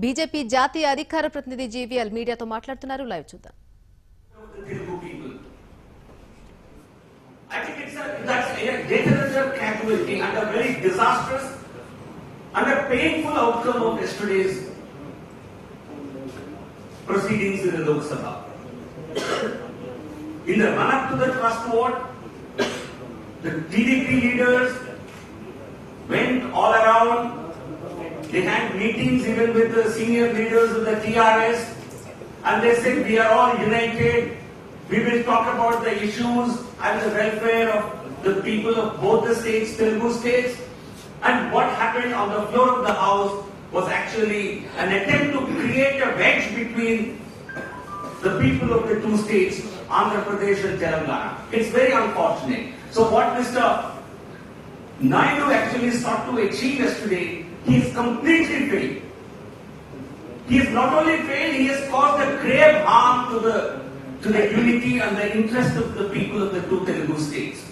BJP జాతీయ అధికార ప్రతినిధి జీవీఎల్ మీడియాతో మాట్లాడుతున్నారు లైవ్ చూద్దాం the Telugu people. I think it's a, that's a detrimental capability and a very disastrous and a painful outcome of yesterday's proceedings in the Lok Sabha. In the run-up to the trust vote, the TDP leaders went all around. They had meetings even with the senior leaders of the TRS and they said we are all united. We will talk about the issues and the welfare of the people of both the states, Telugu states. And what happened on the floor of the house was actually an attempt to create a wedge between the people of the two states, Andhra Pradesh and Telangana. It's very unfortunate. So what Mr. Naidu actually sought to achieve yesterday, he is completely failed. He has not only failed, he has caused a grave harm to the to the unity and the interest of the people of the two Telugu states.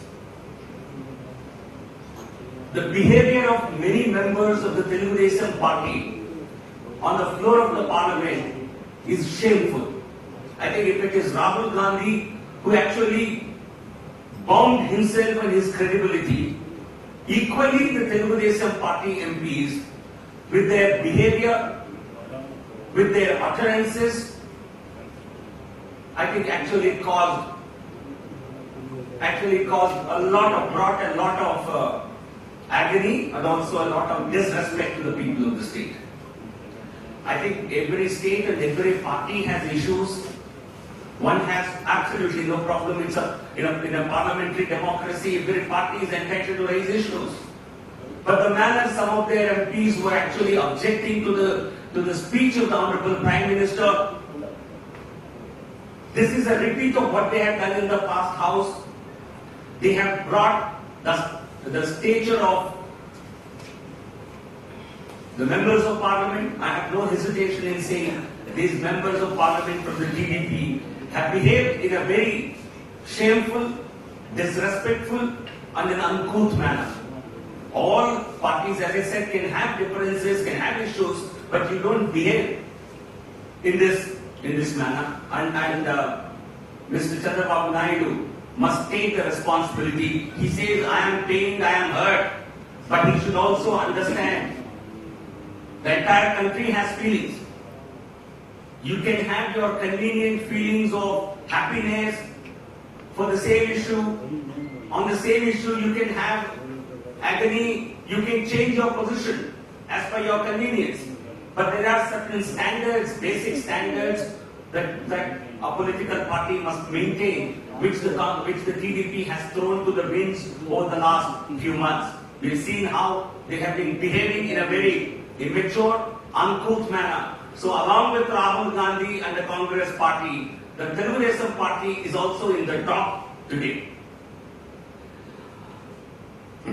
The behavior of many members of the Telugu Desam party on the floor of the parliament is shameful. I think if it is Rahul Gandhi who actually bound himself and his credibility, equally the Telugu Desam party MPs with their behavior, with their utterances, I think actually caused actually caused a lot of brought a lot of uh, agony and also a lot of disrespect to the people of the state. I think every state and every party has issues. One has absolutely no problem. It's a, in, a, in a parliamentary democracy, every party is entitled to raise issues. But the manner some of their MPs were actually objecting to the to the speech of the Honorable Prime Minister, this is a repeat of what they have done in the past House. They have brought the, the stature of the members of parliament. I have no hesitation in saying these members of parliament from the TDP have behaved in a very shameful, disrespectful, and an uncouth manner. All parties, as I said, can have differences, can have issues, but you don't behave in this in this manner. And, and uh, Mr. Chandrababu Naidu must take the responsibility. He says, I am pained, I am hurt, but he should also understand the entire country has feelings. You can have your convenient feelings of happiness for the same issue. On the same issue, you can have agony. You can change your position as per your convenience. But there are certain standards, basic standards that, that a political party must maintain, which the, which the TDP has thrown to the winds over the last few months. We've seen how they have been behaving in a very immature, uncouth manner. So along with Rahul Gandhi and the Congress party, the Telugu party is also in the top today.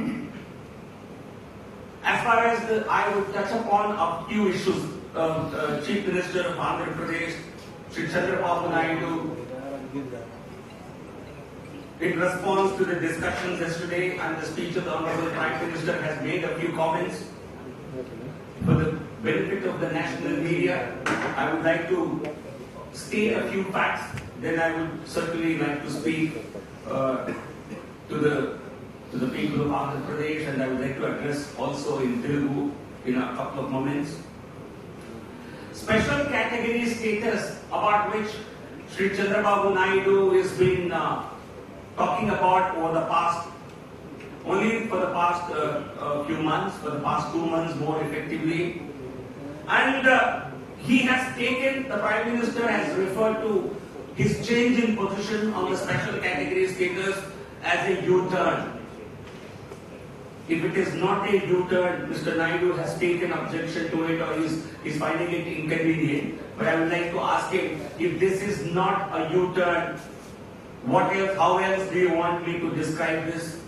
As far as the, I would touch upon a few issues. Um, uh, Chief Minister of Andhra Pradesh, Sri Chandrababu Naidu, in response to the discussions yesterday and the speech of the Honorable Prime Minister has made a few comments. For the benefit of the national media, I would like to state a few facts. Then I would certainly like to speak uh, to the to the people of Andhra Pradesh and I would like to address also in Telugu in a couple of moments. Special category status about which Sri Chandrababu Naidu has been uh, talking about over the past, only for the past uh, uh, few months, for the past two months more effectively. And uh, he has taken, the Prime Minister has referred to his change in position on the special category status as a U-turn. If it is not a U-turn, Mr. Naidu has taken objection to it or is, is finding it inconvenient. But I would like to ask him, if this is not a U-turn, what else, how else do you want me to describe this?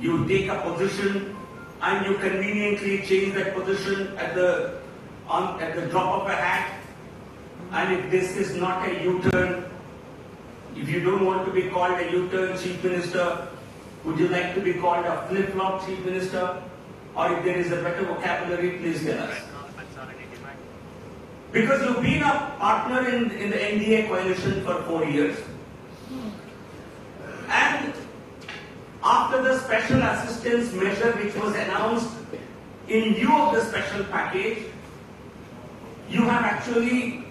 You take a position and you conveniently change that position at the, on, at the drop of a hat. And if this is not a U-turn, if you don't want to be called a U-turn chief minister, would you like to be called a flip-flop chief minister? Or if there is a better vocabulary, please tell us. Because you've been a partner in, in the NDA coalition for four years. And after the special assistance measure which was announced in lieu of the special package, you have actually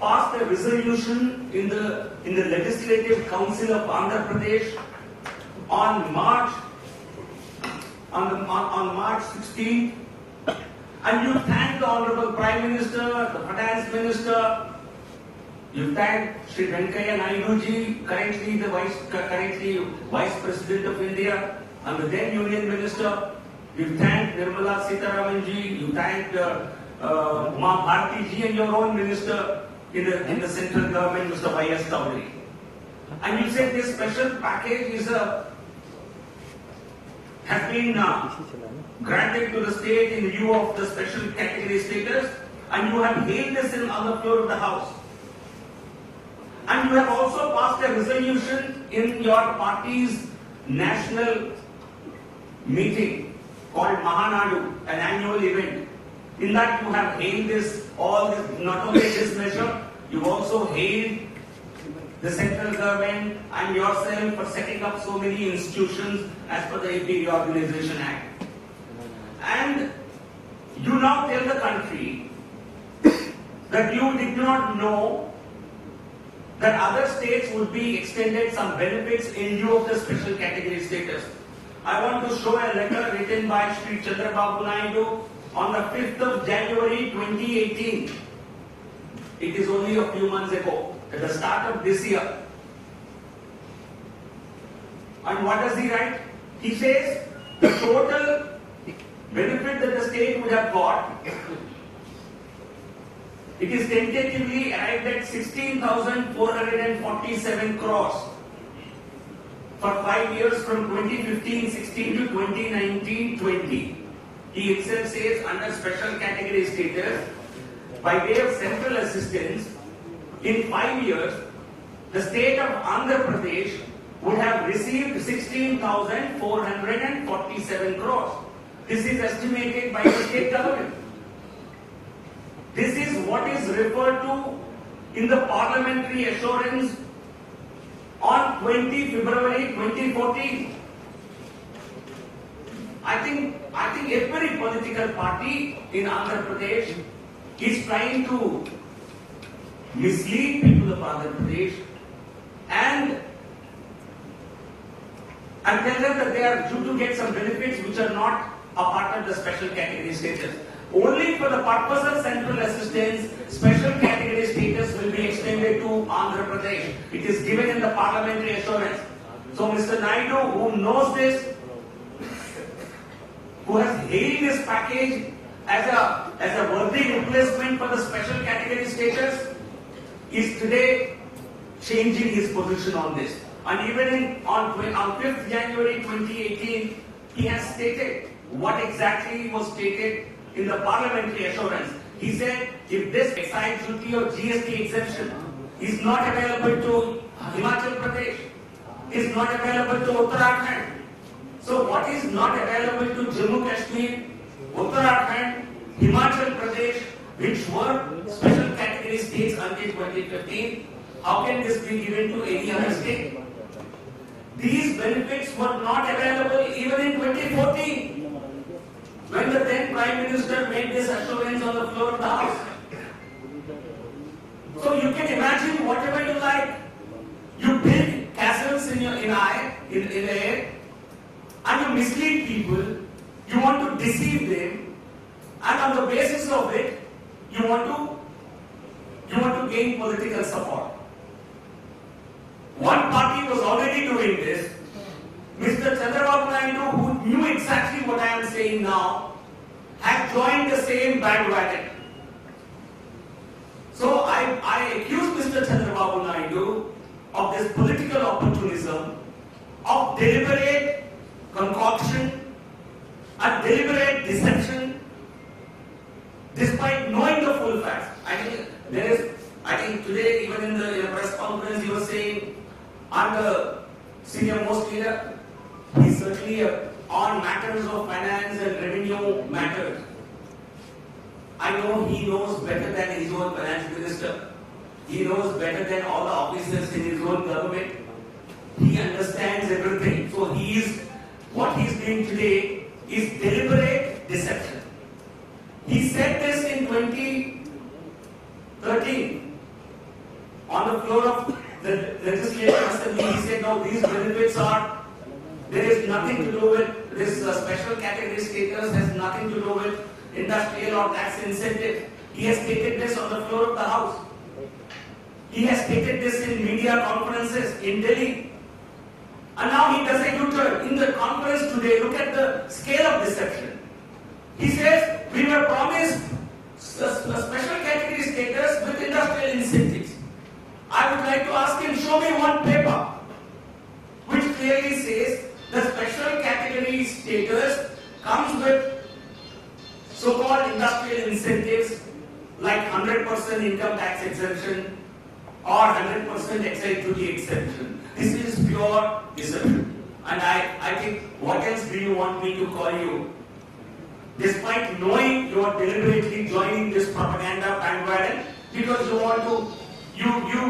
passed a resolution in the, in the Legislative Council of Andhra Pradesh on March, on, the, on, on March 16th. And you thank the Honorable Prime Minister, the Finance Minister, you thank Sri Venkaiah Naidu ji, currently the Vice, currently Vice President of India, and the then Union Minister. You thank Nirmala Sitharaman ji, you thank uh, uh, Uma Bharti ji and your own Minister in the, in the central government, Mr. Y.S. Chowdary. And you say this special package is a, has been uh, granted to the state in view of the special category status, and you have hailed this in on the floor of the House. And you have also passed a resolution in your party's national meeting called Mahanadu, an annual event. In that you have hailed this, all this, not only this measure, you also hailed the central government and yourself for setting up so many institutions as per the AP Reorganization Act. And you now tell the country that you did not know that other states would be extended some benefits in lieu of the special category status. I want to show a letter written by Sri Chandrababu Naidu on the 5th of January 2018. It is only a few months ago, at the start of this year. And what does he write? He says the total benefit that the state would have got it is tentatively arrived at 16,447 crores for five years from 2015-16 to 2019-20. He himself says under special category status, by way of central assistance, in five years, the state of Andhra Pradesh would have received 16,447 crores. This is estimated by the state government. This is what is referred to in the parliamentary assurance on 20 February 2014. I think, I think every political party in Andhra Pradesh is trying to mislead people of Andhra Pradesh and and tell them that they are due to get some benefits which are not a part of the special category status. Only for the purpose of central assistance, special category status will be extended to Andhra Pradesh. It is given in the parliamentary assurance. So Mr. Naidu, who knows this, who has hailed this package as a, as a worthy replacement for the special category status, is today changing his position on this. And even in, on, on 5th January 2018, he has stated what exactly was stated in the parliamentary assurance. He said if this excise duty or GST exemption is not available to Himachal Pradesh, is not available to Uttarakhand, so what is not available to Jammu Kashmir, Uttarakhand, Himachal Pradesh, which were special category states until 2015, how can this be given to any other state? These benefits were not available even in 2014 when the then Prime Minister made this assurance on the floor of the House. So you can imagine whatever you like. You build castles in your in eye, in, in air, and you mislead people, you want to deceive them, and on the basis of it, you want to you want to gain political support. One party was already doing this. Mr. Chandrababu Naidu, who knew exactly what I am saying now, had joined the same bandwagon. So I, I accuse Mr. Chandrababu Naidu of this political opportunism, of deliberate concoction, and deliberate deception, despite knowing the full facts. I think there is, I think today even in the in the press conference he was saying, I'm the senior most leader. He's certainly uh, on matters of finance and revenue matters. I know he knows better than his own finance minister. He knows better than all the officers in his own government. He understands everything. So he is, what he is doing today is deliberate deception. He said this in 2013 on the floor of the legislative assembly. He said, no, these benefits are, there is nothing to do with this uh, special category status has nothing to do with industrial or tax incentive. He has stated this on the floor of the house. He has stated this in media conferences in Delhi. And now he does a U-turn. In the conference today, look at the scale of deception. He says, we were promised special category status with industrial incentives. I would like to ask him, show me one paper which clearly says the special category status comes with so-called industrial incentives like 100% income tax exemption or 100% excise duty exemption. This is pure deception. And I, I think, what else do you want me to call you? despite knowing you are deliberately joining this propaganda bandwagon because you want to you you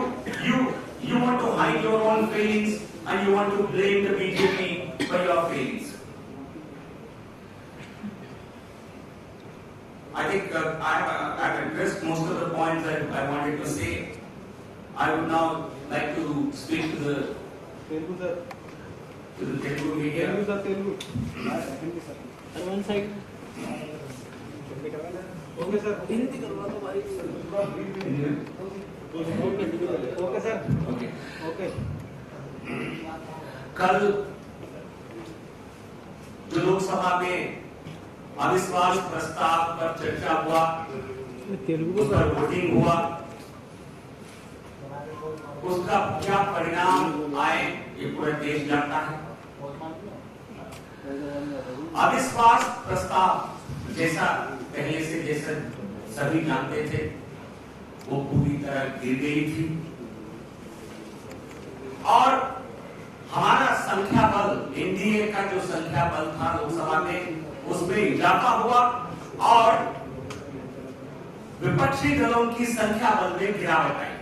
you you want to hide your own feelings and you want to blame the BJP for your feelings. I think uh, I have uh, I've addressed most of the points that I wanted to say. I would now like to speak to the Telugu sir. To the Telugu media. Telugu sir, Telugu. One second. कल जो लोकसभा में अविश्वास प्रस्ताव पर चर्चा हुआ पर voting हुआ, उसका क्या परिणाम आए, ये पूरा देश जानता है। अविश्वास प्रस्ताव जैसा पहले से जैसा सभी जानते थे, वो पूरी तरह गिर गई थी। और हमारा संख्या बल एनडीए का जो संख्या बल था लोकसभा में, उसमें इजाफा हुआ और विपक्षी दलों की संख्या बल में गिरावट आई।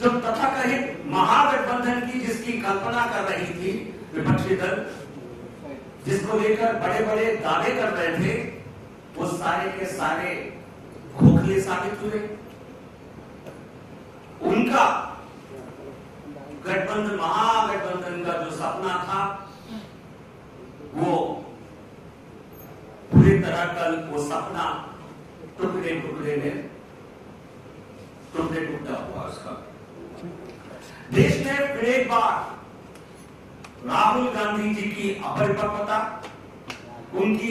जो तथा तथाकथित महागठबंधन की जिसकी कल्पना कर रही थी विपक्षी दल जिसको लेकर बड़े बड़े दावे कर रहे थे, वो सारे के सारे खोखले साबित हुए। उनका गठबंधन, महागठबंधन का जो सपना था, वो पूरी तरह कल वो सपना टुकड़े टुकड़े में टुकड़े टुकड़ा हुआ उसका। देश ने फिर एक बार राहुल गांधी जी की अपरिपक्वता उनकी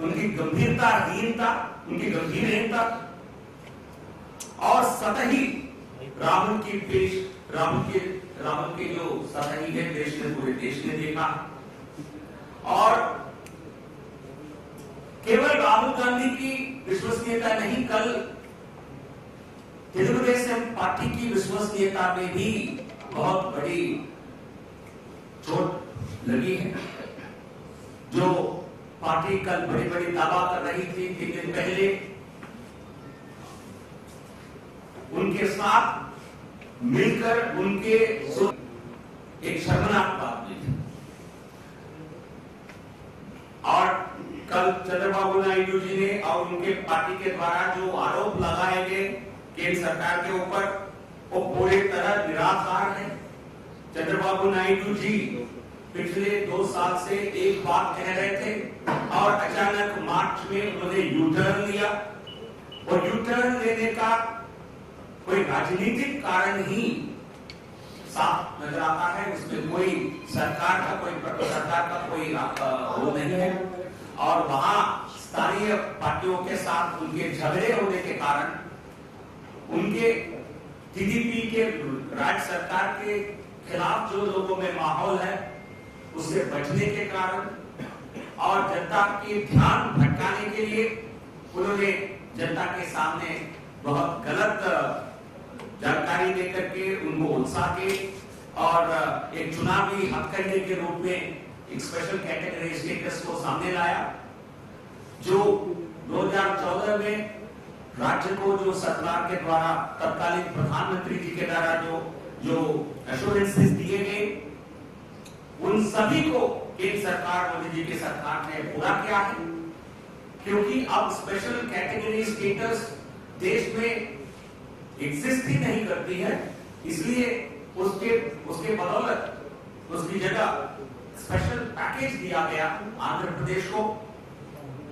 उनकी गंभीरता, हीनता, उनकी गंभीरहीनता और सतही राहुल की पेश, राहुल के राहुल के जो सतही है देश ने, पूरे देश ने देखा। और केवल राहुल गांधी की विश्वसनीयता नहीं, कल तेलुगुदेशम पार्टी की विश्वसनीयता में भी बहुत बड़ी लगी है। जो पार्टी कल बड़ी बड़ी दावा कर रही थी तीन दिन पहले, उनके साथ मिलकर उनके एक शर्मनाक बात हुई और कल चंद्रबाबू नायडू जी ने और उनके पार्टी के द्वारा जो आरोप लगाए गए केंद्र सरकार के ऊपर वो पूरी तरह निराधार है। चंद्रबाबू नायडू जी पिछले दो साल से एक बात कह रहे थे और अचानक मार्च में उन्होंने यू टर्न लिया। और यू टर्न लेने का कोई राजनीतिक कारण ही साफ़ नज़र आता है। उसमें कोई सरकार का, कोई सरकार का कोई वो नहीं है। और वहाँ स्थानीय पार्टियों के साथ उनके झगड़े होने के कारण उनके टीडीपी के राज्य सरकार के खिलाफ जो लोगों में माहौल है उससे बचने के कारण और जनता के ध्यान भटकाने के लिए उन्होंने जनता के सामने बहुत गलत जानकारी देकर के उनको उत्साह के और एक चुनावी हथकंडे के रूप में एक स्पेशल कैटेगरी स्टेटस को सामने लाया, जो 2014 में राज्य को जो सरकार के द्वारा तत्कालीन प्रधानमंत्री जी के द्वारा जो जो एश्योरेंसेस दिए गए उन सभी को केंद्र सरकार, मोदी जी की सरकार ने पूरा किया है, क्योंकि अब स्पेशल कैटेगरी स्टेटस देश में एग्जिस्ट ही नहीं करती है, इसलिए उसके उसके बदौलत उसकी जगह स्पेशल पैकेज दिया गया आंध्र प्रदेश को,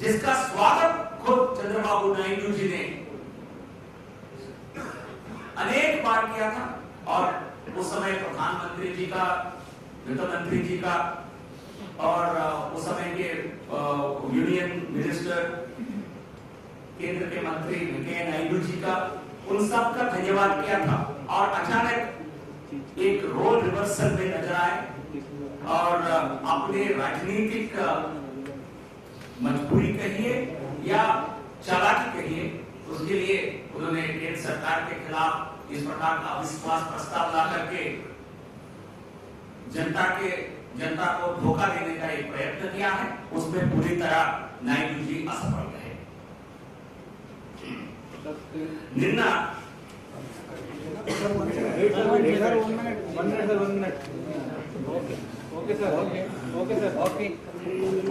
जिसका स्वागत खुद चंद्रबाबू नायडू जी ने अनेक बार किया था, और उस समय प्रधानमंत्री जी का वित्त मंत्री जी का, और उस समय के यूनियन मिनिस्टर केंद्र के मंत्री वेंकैया नायडू जी का, उन सब का धन्यवाद किया था। और अचानक एक रोल रिवर्सल में नज़र आए, और अपने राजनीतिक मजबूरी कहिए या चालाकी कहिए, उसके लिए उन्होंने केंद्र सरकार के खिलाफ इस प्रकार का अविश्वास प्रस्ताव ला करके जनता के जनता को धोखा देने का एक प्रयत्न किया है उसमें पूरी तरह नायडू जी असफल रहे निन्न sir one minute one minute sir one minute okay okay sir okay sir okay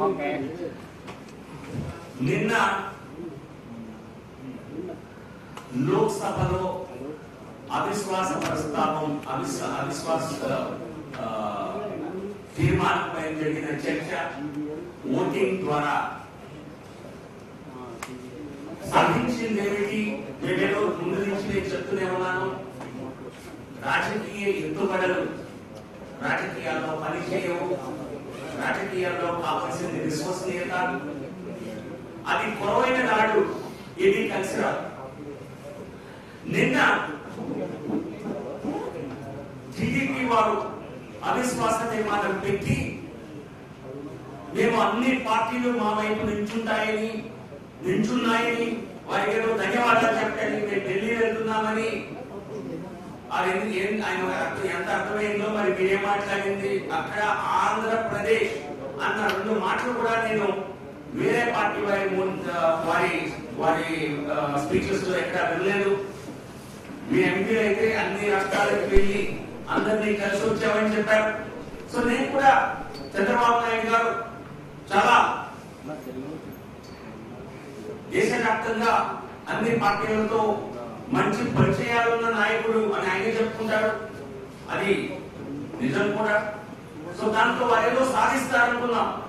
okay నిన్న లోక్సభలో అవిశ్వాస ప్రస్తావం అవిశ్వ అవిశ్వాస ఆ, తీర్మానంపై జరిగిన చర్చ ఓటింగ్ ద్వారా సాధించింది ఏమిటి? నేను ముందు నుంచి నేను చెప్తూనే ఉన్నాను. రాజకీయ ఎత్తుబడలు రాజకీయాల్లో పనిచేయవు. రాజకీయాల్లో కావాల్సింది విశ్వసనీయత. అది కొరవైన నాడు ఇది కలిసి రాదు నిన్న టీడీపీ వారు అవిశ్వాస తీర్మానం పెట్టి మేము అన్ని పార్టీలు మా వైపు నించుంటాయని నించున్నాయని వారికి ధన్యవాదాలు చెప్పండి మేము ఢిల్లీ వెళ్తున్నామని. అది ఏం ఆయన అర్థం ఎంత అర్థమైందో మరి మీరే మాట్లాడింది. అక్కడ ఆంధ్రప్రదేశ్ అన్న రెండు మాటలు కూడా నేను వేరే పార్టీ వారి వారి వారి స్పీచెస్ ఎక్కడ వినలేదు. మీ ఎంపీలు అయితే అన్ని రాష్ట్రాలకు వెళ్ళి అందరినీ కలిసి వచ్చామని చెప్పారు. సో నేను కూడా చంద్రబాబు నాయుడు గారు చాలా దేశవ్యాప్తంగా అన్ని పార్టీలతో మంచి పరిచయాలున్న నాయకుడు అని ఆయన చెప్పుకుంటాడు. అది నిజం కూడా. సో దాంతో వారేదో సాధిస్తారనుకున్నాం.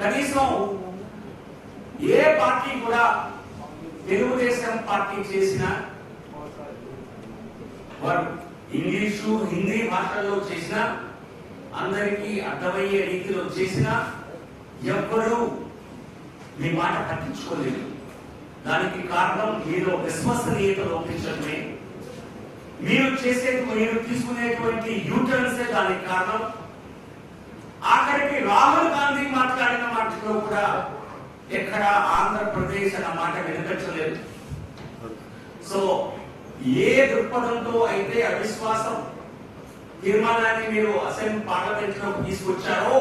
కనీసం ఏ పార్టీ కూడా తెలుగుదేశం పార్టీ చేసిన వారు ఇంగ్లీషు హిందీ భాషల్లో చేసిన అందరికీ అర్థమయ్యే రీతిలో చేసిన ఎవ్వరూ మీ మాట పట్టించుకోలేదు. దానికి కారణం మీలో విశ్వసనీయత లోపించడమే. మీరు చేసే మీరు తీసుకునేటువంటి యూటర్న్సే దానికి కారణం. ఆఖరికి రాహుల్ గాంధీ మాట్లాడిన మాటలో కూడా ఎక్కడ ఆంధ్రప్రదేశ్ అన్న మాట వినిపించలేదు. సో ఏ దృక్పథంతో అయితే అవిశ్వాసం తీర్మానాన్ని మీరు అసెంబ్లీ పార్లమెంట్లో తీసుకొచ్చారో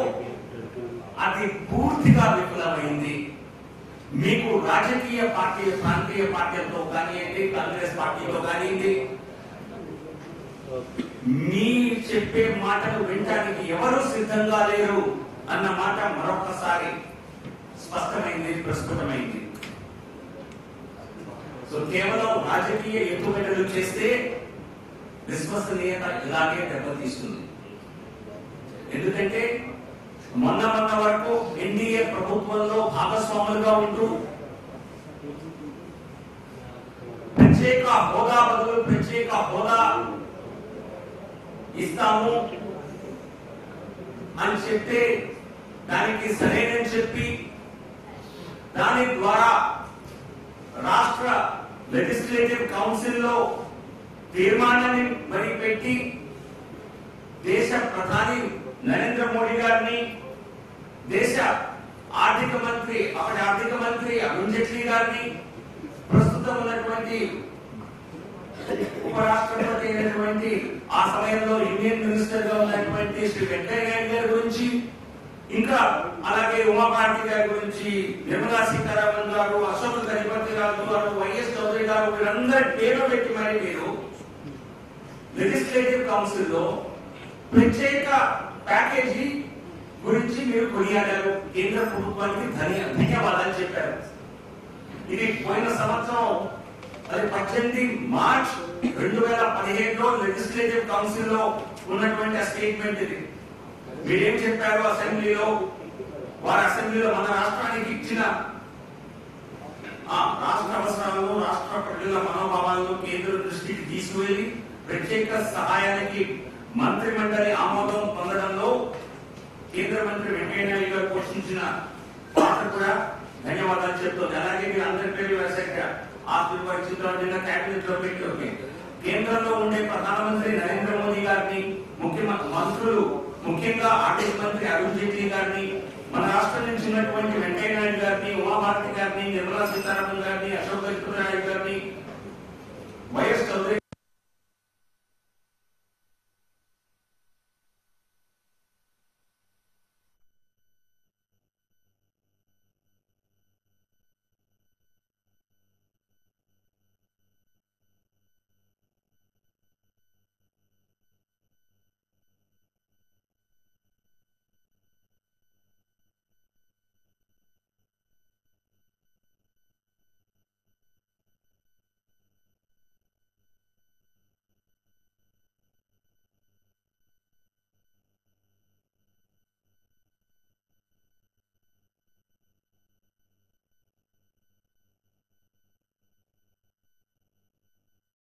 అది పూర్తిగా విఫలమైంది. మీకు రాజకీయ పార్టీ ప్రాంతీయ పార్టీలతో కానివ్వండి కాంగ్రెస్ పార్టీతో కానివ్వండి మీ చెప్పే మాటలు వినడానికి ఎవరు సిద్ధంగా లేరు అన్న మాట మరొకసారి స్పష్టమైంది ప్రస్ఫుటమైంది. సో కేవలం రాజకీయ ఎత్తుగడలు చేస్తే విశ్వసనీయత ఇలాగే దెబ్బతీస్తుంది. ఎందుకంటే మొన్న మొన్న వరకు ఎన్డీఏ ప్రభుత్వంలో భాగస్వాములుగా ఉంటూ ప్రత్యేక హోదా బదులు ప్రత్యేక హోదా ఇస్తాము అని చెప్తే దానికి సరైనని చెప్పి దాని ద్వారా రాష్ట్ర లెజిస్లేటివ్ కౌన్సిల్లో తీర్మానాన్ని మరి పెట్టి దేశ ప్రధాని నరేంద్ర మోడీ గారిని దేశ ఆర్థిక మంత్రి అప్పటి ఆర్థిక మంత్రి అరుణ్ జైట్లీ గారిని ప్రస్తుతం ఉన్నటువంటి ఉపరాష్ట్రపతి అయినటువంటి ఆ సమయంలో ఇండియన్ మినిస్టర్గా ఉన్నటువంటి శ్రీ వెంకయ్య నాయుడు గారి గురించి ఇంకా అలాగే ఉమాభారతి గారి గురించి నిర్మలా సీతారామన్ గారు అశోక్ గజపతి గారు వైఎస్ సభ్యులందరి పేరు పెట్టి మరి మీరు లెజిస్లేటివ్ కౌన్సిల్లో ప్రత్యేక ప్యాకేజీ గురించి మీరు కొనియాడారు. కేంద్ర ప్రభుత్వానికి ధన్య ధన్యవాదాలు చెప్పారు. ఇది పోయిన సంవత్సరం అది పద్దెనిమిది మార్చ్ రెండు వేల పదిహేడులో లెజిస్లేటివ్ కౌన్సిల్లో ఉన్నటువంటి ఆ స్టేట్మెంట్ ఇది. మీరేం చెప్పారు అసెంబ్లీలో? వారి అసెంబ్లీలో మన రాష్ట్రానికి ఇచ్చిన రాష్ట్ర రాష్ట్ర ప్రజల మనోభావాలను కేంద్ర దృష్టికి తీసుకువెళ్ళి ప్రత్యేక సహాయానికి మంత్రి మండలి ఆమోదం పొందడంలో కేంద్ర మంత్రి వెంకయ్య నాయుడు గారు పోషించిన పాత్ర కూడా ధన్యవాదాలు చెప్తుంది. అలాగే మీరు అందరి పేరు వేశాక ఆ పరిస్థితుల్లో నిన్న కేబినెట్లో పెట్టి కేంద్రంలో ఉండే ప్రధానమంత్రి నరేంద్ర మోదీ గారిని ముఖ్యమంత్రి మంత్రులు ముఖ్యంగా ఆర్థిక మంత్రి అరుణ్ జైట్లీ గారిని మన రాష్ట్రం నుంచి ఉన్నటువంటి వెంకయ్య నాయుడు గారిని ఉమాభారతి గారిని నిర్మలా సీతారామన్ గారిని అశోక్ గజపతి